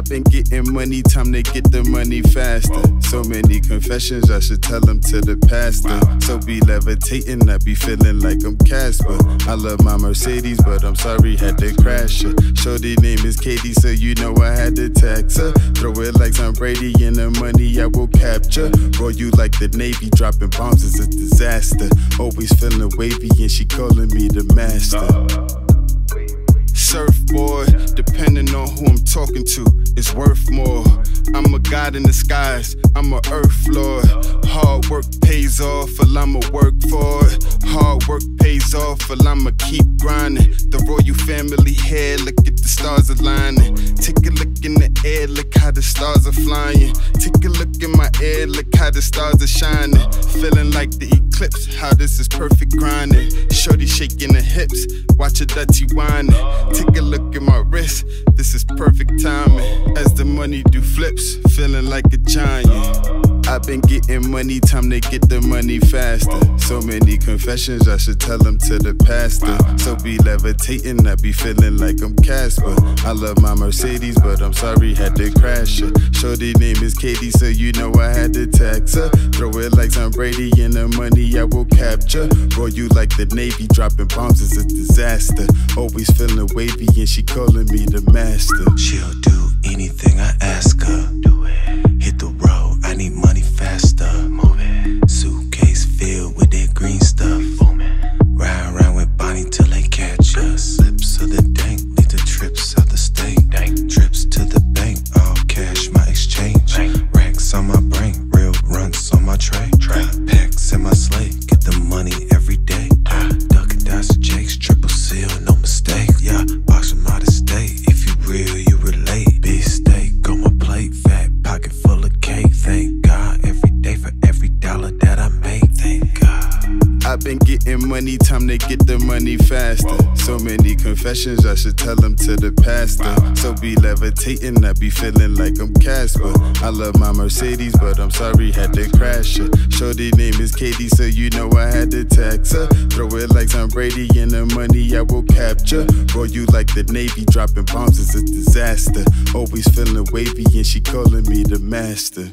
been getting money, time to get the money faster. So many confessions, I should tell them to the pastor. So be levitating, I be feeling like I'm Casper. I love my Mercedes, but I'm sorry, had to crash it. Shorty name is Katie, so you know I had to tax her. Throw it like Tom Brady, and the money I will capture. Roll you like the Navy, dropping bombs is a disaster. Always feeling wavy, and she calling me the master surfboard. Depending on talking to, is worth more. I'm a god in disguise, I'm a earth lord. Hard work pays off, well I'ma work for it. Hard work pays off, well I'ma keep grinding. The royal family here, look at the stars aligning. Take a the stars are flying. Take a look in my air, look how the stars are shining. Feeling like the eclipse, how this is perfect grinding. Shorty shaking her hips, watch her dirty wining. Take a look at my wrist, this is perfect timing. As the money do flips, feeling like a giant. I've been getting money, time to get the money faster. So many confessions, I should tell them to the pastor. So be levitating, I be feeling like I'm Casper. I love my Mercedes, but I'm sorry, had to crash it. Shorty name is Katie, so you know I had to tax her. Throw it like Tom Brady, and the money I will capture. Roll you like the Navy, dropping bombs is a disaster. Always feeling wavy, and she calling me the master. She'll do anything I ask her. Been getting money, time to get the money faster. So many confessions, I should tell them to the pastor. So be levitating, I be feeling like I'm Casper. I love my Mercedes, but I'm sorry, had to crash it. Shorty name is Katie, so you know I had to tax her. Throw it like Tom Brady, and the money I will capture. Roll you like the Navy, dropping bombs is a disaster. Always feeling wavy, and she calling me the master.